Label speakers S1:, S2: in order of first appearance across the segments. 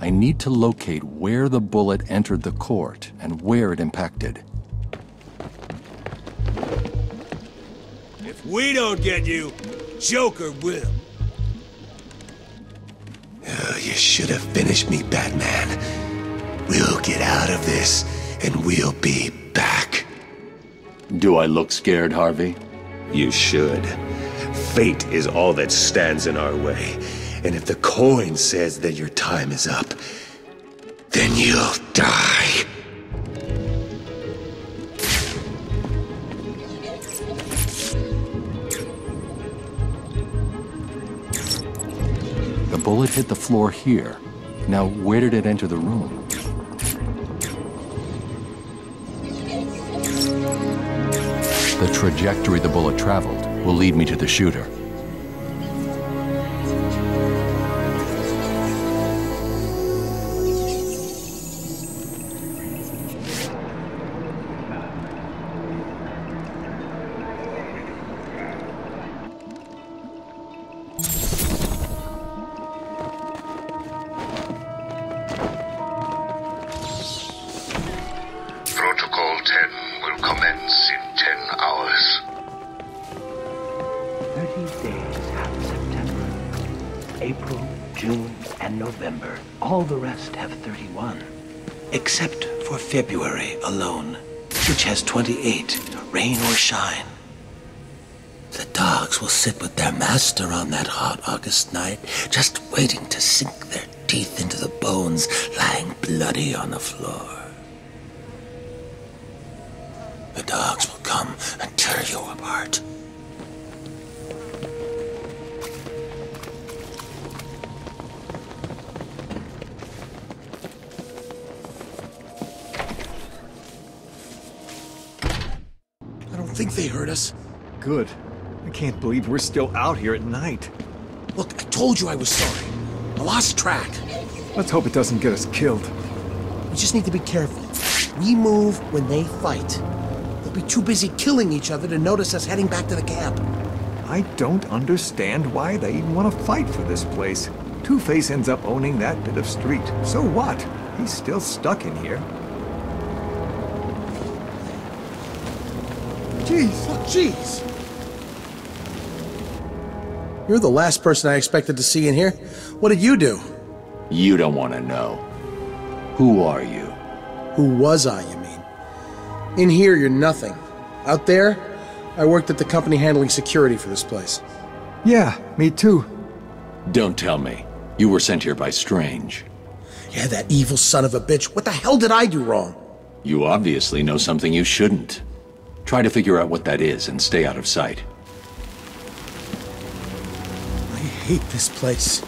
S1: I need to locate where the bullet entered the court and where it impacted.
S2: If we don't get you, Joker will.
S3: Oh, you should have finished me, Batman. We'll get out of this, and we'll be back.
S1: Do I look scared, Harvey?
S3: You should. Fate is all that stands in our way. And if the coin says that your time is up, then you'll die.
S1: The bullet hit the floor here. Now, where did it enter the room? The trajectory the bullet traveled will lead me to the shooter.
S4: All the rest have 31. Except for February alone, which has 28, rain or shine. The dogs will sit with their master on that hot August night, just waiting to sink their teeth into the bones lying bloody on the floor. The dogs will come and tear you apart.
S5: They heard us.
S6: Good. I can't believe we're still out here at night.
S5: Look, I told you I was sorry. I lost track.
S6: Let's hope it doesn't get us killed.
S5: We just need to be careful. We move when they fight. They'll be too busy killing each other to notice us heading back to the camp.
S6: I don't understand why they even want to fight for this place. Two-Face ends up owning that bit of street. So what? He's still stuck in here.
S5: Jeez. Oh, jeez. You're the last person I expected to see in here. What did you do?
S1: You don't want to know. Who are you?
S5: Who was I, you mean? In here, you're nothing. Out there, I worked at the company handling security for this place.
S6: Yeah, me too.
S1: Don't tell me. You were sent here by Strange.
S5: Yeah, that evil son of a bitch. What the hell did I do wrong?
S1: You obviously know something you shouldn't. Try to figure out what that is and stay out of sight.
S5: I hate this place.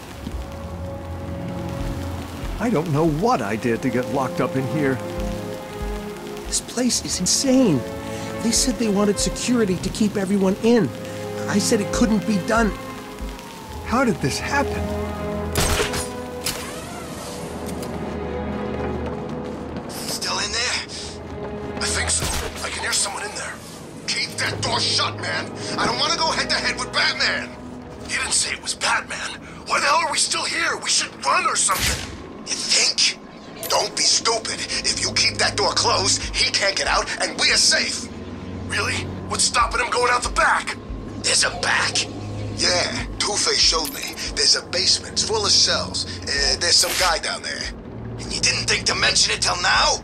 S6: I don't know what I did to get locked up in here.
S5: This place is insane. They said they wanted security to keep everyone in. I said it couldn't be done.
S6: How did this happen?
S7: I don't want to go head to head with Batman. He didn't say it was Batman. Why the hell are we still here? We should run or something. You think? Don't be stupid. If you keep that door closed, he can't get out, and we are safe. Really? What's stopping him going out the back? There's a back? Yeah, Two-Face showed me. There's a basement. Full of cells. Uh, there's some guy down there. And you didn't think to mention it till now?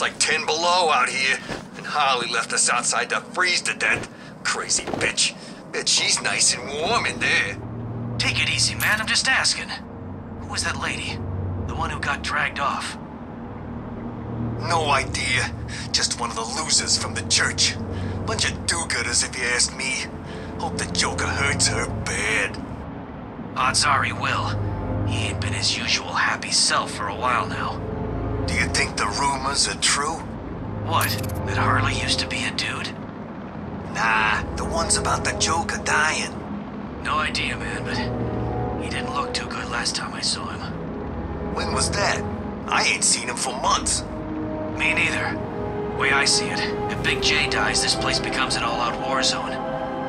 S8: It's like 10 below out here. And Harley left us outside to freeze to death. Crazy bitch. Bet she's nice and warm in there.
S4: Take it easy, man. I'm just asking. Who was that lady? The one who got dragged off?
S8: No idea. Just one of the losers from the church. Bunch of do-gooders if you ask me. Hope the Joker hurts her bad.
S4: Odds are he will. He ain't been his usual happy self for a while now.
S8: Do you think the rumors are true?
S4: What? That Harley used to be a dude?
S8: Nah, the ones about the Joker dying.
S4: No idea, man, but he didn't look too good last time I saw him.
S8: When was that? I ain't seen him for months.
S4: Me neither. Way I see it, if Big J dies, this place becomes an all-out war zone.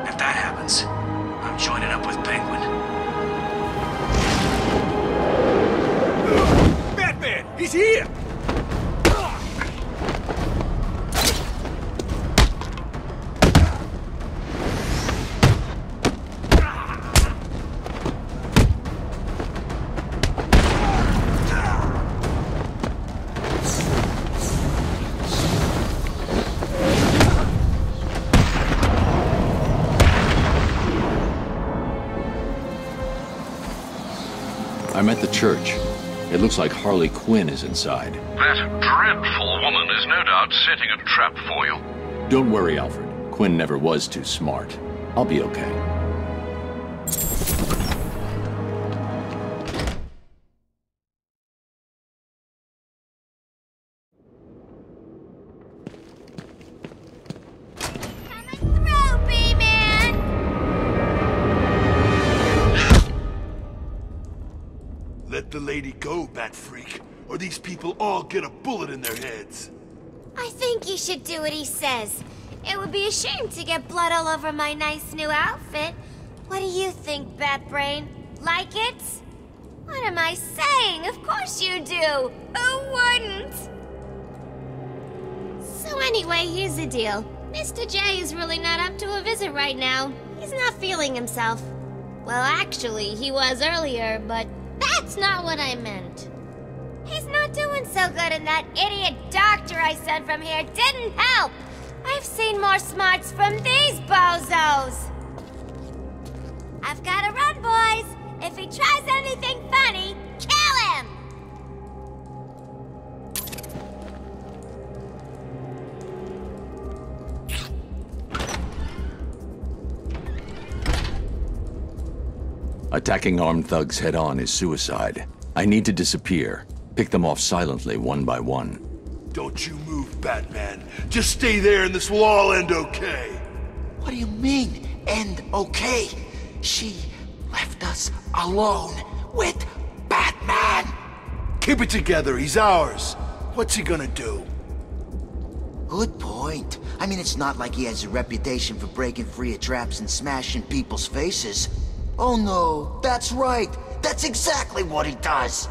S4: If that happens, I'm joining up with Penguin.
S2: Batman! He's here!
S1: Looks like Harley Quinn is inside.
S9: That dreadful woman is no doubt setting a trap for you.
S1: Don't worry, Alfred. Quinn never was too smart. I'll be okay.
S2: All get a bullet in their heads.
S10: I think you should do what he says. It would be a shame to get blood all over my nice new outfit. What do you think, Bat Brain? Like it? What am I saying? Of course you do! Who wouldn't? So anyway, here's the deal. Mr. J is really not up to a visit right now. He's not feeling himself. Well, actually, he was earlier, but that's not what I meant. Doing so good, and that idiot doctor I sent from here didn't help. I've seen more smarts from these bozos. I've got to run, boys. If he tries anything funny, kill him!
S1: Attacking armed thugs head on is suicide. I need to disappear. Pick them off silently, one by one.
S2: Don't you move, Batman. Just stay there and this will all end okay.
S11: What do you mean, end okay? She left us alone with Batman.
S2: Keep it together, he's ours. What's he gonna do?
S11: Good point. I mean, it's not like he has a reputation for breaking free of traps and smashing people's faces. Oh no, that's right. That's exactly what he does.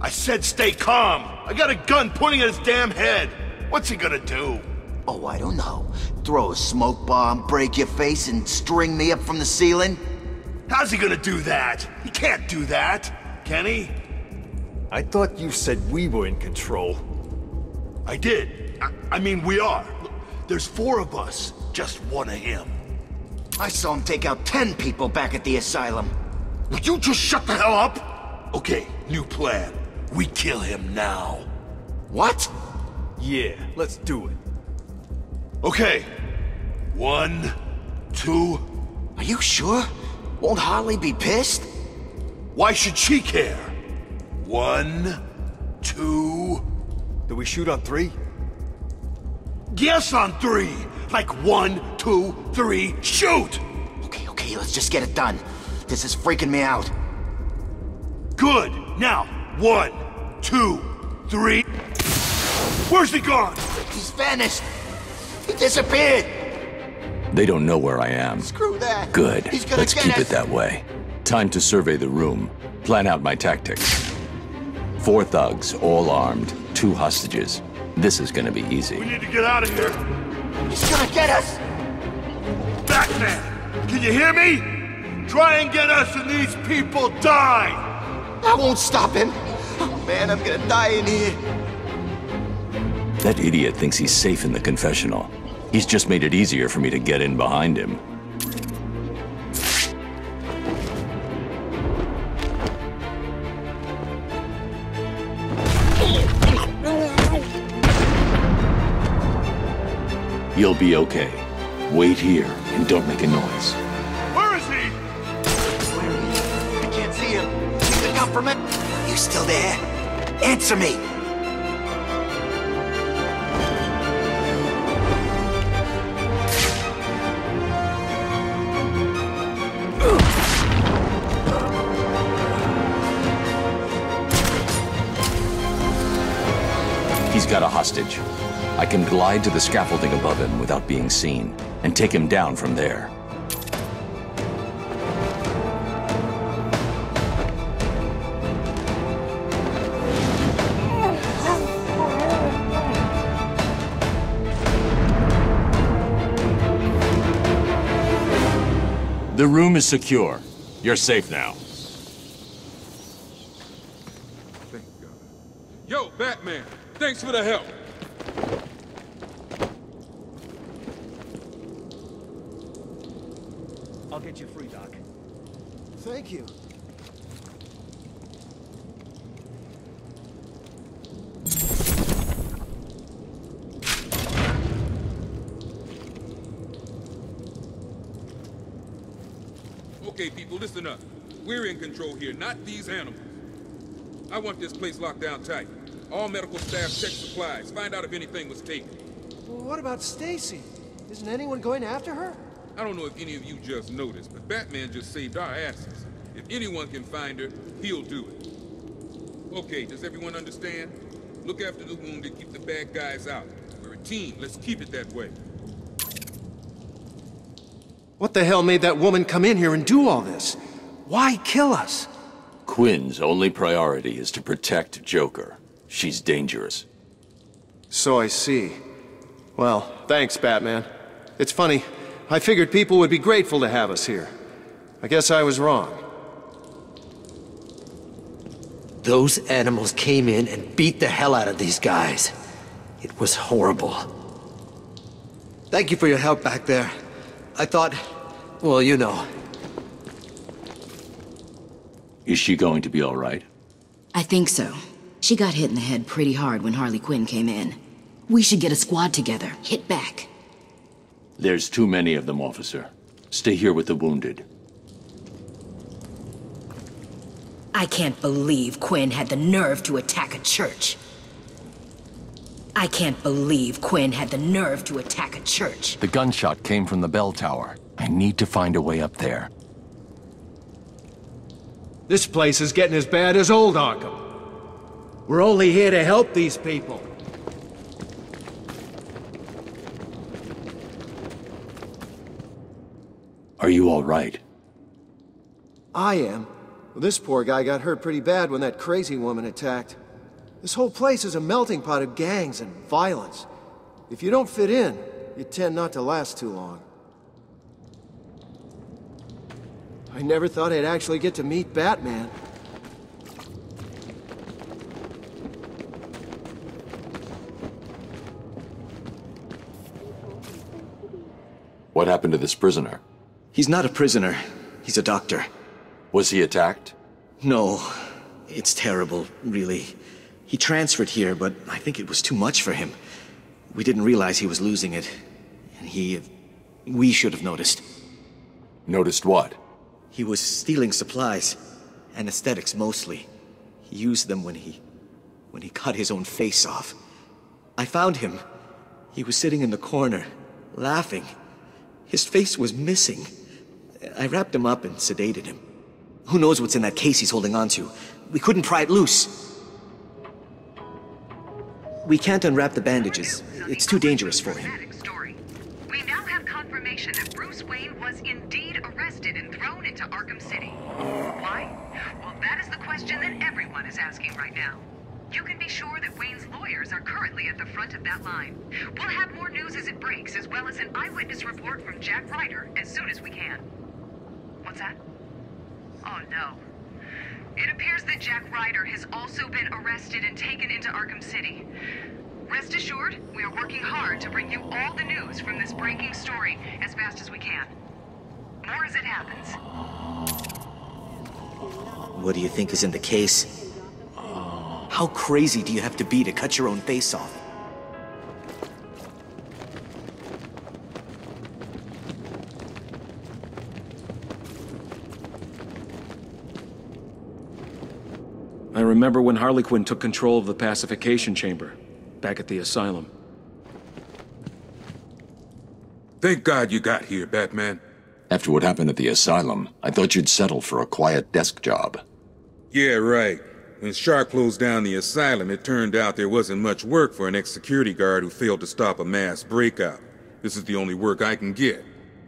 S2: I said stay calm. I got a gun pointing at his damn head. What's he gonna do?
S11: Oh, I don't know. Throw a smoke bomb, break your face, and string me up from the ceiling?
S2: How's he gonna do that? He can't do that, can he?
S6: I thought you said we were in control.
S2: I did. I, I mean, we are. Look, there's four of us, just one of him.
S11: I saw him take out ten people back at the asylum.
S2: Would you just shut the hell up? Okay, new plan. We kill him now.
S11: What?
S6: Yeah, let's do it.
S2: Okay. One, two.
S11: Are you sure? Won't Harley be pissed?
S2: Why should she care? One, two.
S6: Do we shoot on three?
S2: Yes, on three. Like one, two, three, shoot!
S11: Okay, okay, let's just get it done. This is freaking me out.
S2: Good. Now, one, two, three. Where's he gone?
S11: He's vanished. He disappeared.
S1: They don't know where I am.
S11: Screw that.
S1: Good.
S11: He's gonna
S1: Let's
S11: get
S1: keep
S11: us.
S1: it that way. Time to survey the room. Plan out my tactics. Four thugs, all armed. Two hostages. This is gonna be easy.
S2: We need to get out of here.
S11: He's gonna get us.
S2: Batman, can you hear me? Try and get us and these people die.
S11: I won't stop him. Oh man, I'm gonna die in here.
S1: That idiot thinks he's safe in the confessional. He's just made it easier for me to get in behind him. You'll be okay. Wait here and don't make a noise.
S11: Answer me.
S1: He's got a hostage. I can glide to the scaffolding above him without being seen, and take him down from there. The room is secure. You're safe now. Thank God.
S12: Yo, Batman, thanks for the help.
S13: I'll get you free, Doc.
S14: Thank you.
S12: Okay, people, listen up. We're in control here, not these animals. I want this place locked down tight. All medical staff check supplies. Find out if anything was taken.
S14: Well, what about Stacy? Isn't anyone going after her?
S12: I don't know if any of you just noticed, but Batman just saved our asses. If anyone can find her, he'll do it. Okay, does everyone understand? Look after the wounded, keep the bad guys out. We're a team, let's keep it that way.
S14: What the hell made that woman come in here and do all this? Why kill us?
S1: Quinn's only priority is to protect Joker. She's dangerous.
S14: So I see. Well, thanks, Batman. It's funny. I figured people would be grateful to have us here. I guess I was wrong.
S4: Those animals came in and beat the hell out of these guys. It was horrible. Thank you for your help back there. I thought, well, you know.
S1: Is she going to be all right?
S15: I think so. She got hit in the head pretty hard when Harley Quinn came in. We should get a squad together, hit back.
S1: There's too many of them, officer. Stay here with the wounded.
S15: I can't believe Quinn had the nerve to attack a church. I can't believe Quinn had the nerve to attack a church.
S16: The gunshot came from the bell tower. I need to find a way up there.
S14: This place is getting as bad as old Arkham. We're only here to help these people.
S1: Are you all right?
S14: I am. Well, this poor guy got hurt pretty bad when that crazy woman attacked. This whole place is a melting pot of gangs and violence. If you don't fit in, you tend not to last too long. I never thought I'd actually get to meet Batman.
S1: What happened to this prisoner?
S13: He's not a prisoner. He's a doctor.
S1: Was he attacked?
S13: No. It's terrible, really. He transferred here, but I think it was too much for him. We didn't realize he was losing it. And he... We should have noticed.
S1: Noticed what?
S13: He was stealing supplies. Anesthetics, mostly. He used them when he... when he cut his own face off. I found him. He was sitting in the corner, laughing. His face was missing. I wrapped him up and sedated him. Who knows what's in that case he's holding onto? We couldn't pry it loose. We can't unwrap the bandages. It's too dangerous for him.
S17: We now have confirmation that Bruce Wayne was indeed arrested and thrown into Arkham City. Why? Well, that is the question that everyone is asking right now. You can be sure that Wayne's lawyers are currently at the front of that line. We'll have more news as it breaks, as well as an eyewitness report from Jack Ryder as soon as we can. What's that? Oh no. It appears that Jack Ryder has also been arrested and taken into Arkham City. Rest assured, we are working hard to bring you all the news from this breaking story as fast as we can. More as it happens.
S13: What do you think is in the case? How crazy do you have to be to cut your own face off?
S18: I remember when Harley Quinn took control of the pacification chamber, back at the asylum.
S12: Thank God you got here, Batman.
S1: After what happened at the asylum, I thought you'd settle for a quiet desk job.
S12: Yeah, right. When Sharp closed down the asylum, it turned out there wasn't much work for an ex-security guard who failed to stop a mass breakout. This is the only work I can get.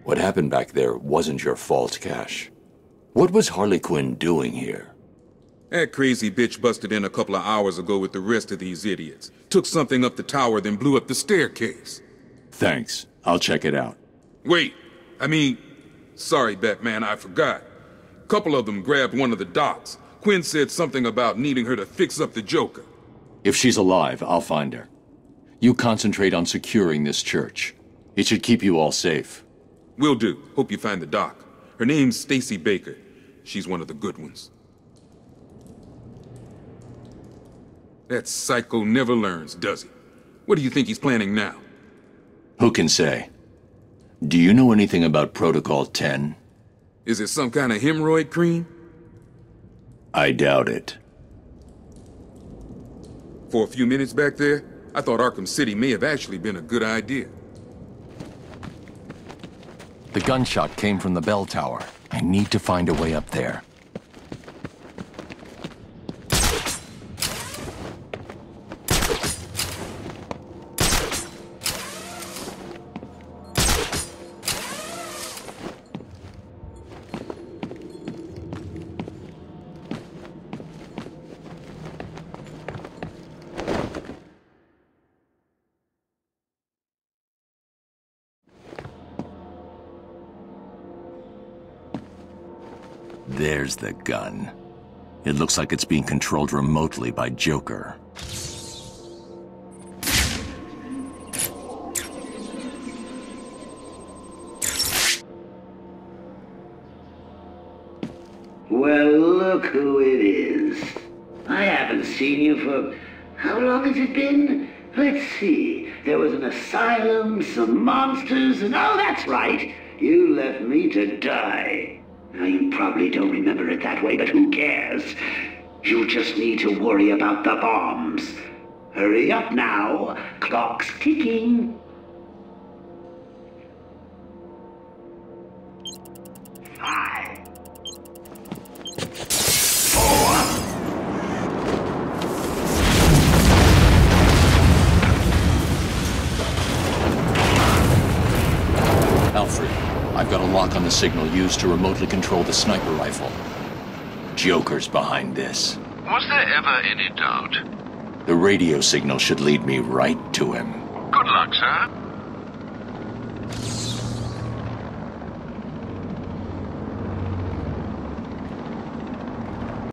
S1: What happened back there wasn't your fault, Cash. What was Harley Quinn doing here?
S12: That crazy bitch busted in a couple of hours ago with the rest of these idiots. Took something up the tower, then blew up the staircase.
S1: Thanks. I'll check it out.
S12: Wait, I mean, sorry, Batman, I forgot. A couple of them grabbed one of the docs. Quinn said something about needing her to fix up the Joker.
S1: If she's alive, I'll find her. You concentrate on securing this church. It should keep you all safe.
S12: Will do. Hope you find the doc. Her name's Stacy Baker. She's one of the good ones. That psycho never learns, does he? What do you think he's planning now?
S1: Who can say? Do you know anything about Protocol 10?
S12: Is it some kind of hemorrhoid cream?
S1: I doubt it.
S12: For a few minutes back there, I thought Arkham City may have actually been a good idea.
S16: The gunshot came from the bell tower. I need to find a way up there.
S1: The gun. It looks like it's being controlled remotely by Joker.
S19: Well, look who it is. I haven't seen you for... How long has it been? Let's see. There was an asylum, some monsters, and... Oh, that's right. You left me to die. Now, you probably don't remember it that way, but who cares? You just need to worry about the bombs. Hurry up now. Clock's ticking.
S1: Lock on the signal used to remotely control the sniper rifle. Joker's behind this.
S9: Was there ever any doubt?
S1: The radio signal should lead me right to him.
S9: Good luck, sir.